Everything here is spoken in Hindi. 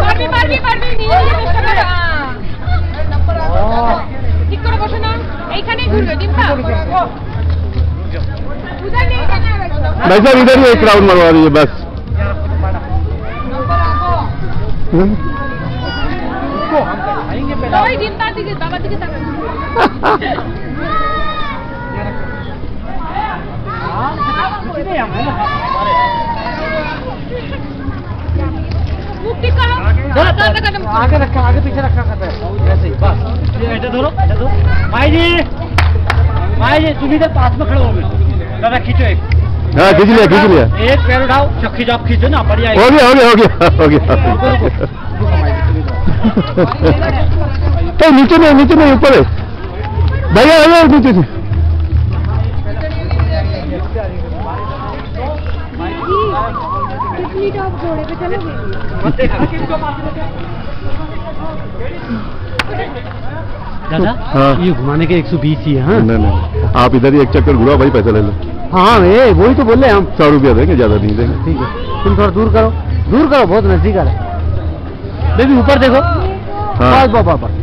পারবি পারবি পারবি নিজে নিজে চেষ্টা কর আহ। ঠিক করে বসে না এইখানেই ঘুরবে ডিম্পা উধার নেই জানা भाई साहब इधर ही एक राउंड मरवा दीजिए बस সবাই आगे रखा आगे पीछे रखा करता है ऐसे ही बस। ये ऐसे धरो ऐसे धरो भाई जी भाई जी तुम इधर पास में खड़े हो गए दादा खींचो एक। हाँ खींच लिया खींच लिया। एक पैर उठाओ चक्की जाप खींचो ना बढ़िया हो। गया हो गया हो गया हो गया। तो नीचे नहीं नीचे नहीं ऊपर है। भैया भैया नीचे से। कितनी टॉप घोड़े पे चलोगे दादा हाँ। ये घुमाने के 120 ही है हाँ? नहीं नहीं आप इधर ही एक चक्कर घुराओ भाई पैसा ले लो। हाँ ये वही तो बोले हम। सौ रुपया देंगे ज़्यादा नहीं देंगे। ठीक है तुम थोड़ा दूर करो। दूर करो बहुत नज़दीक आ रहा है। बेबी ऊपर देखो। हाँ। बस बस बस बस।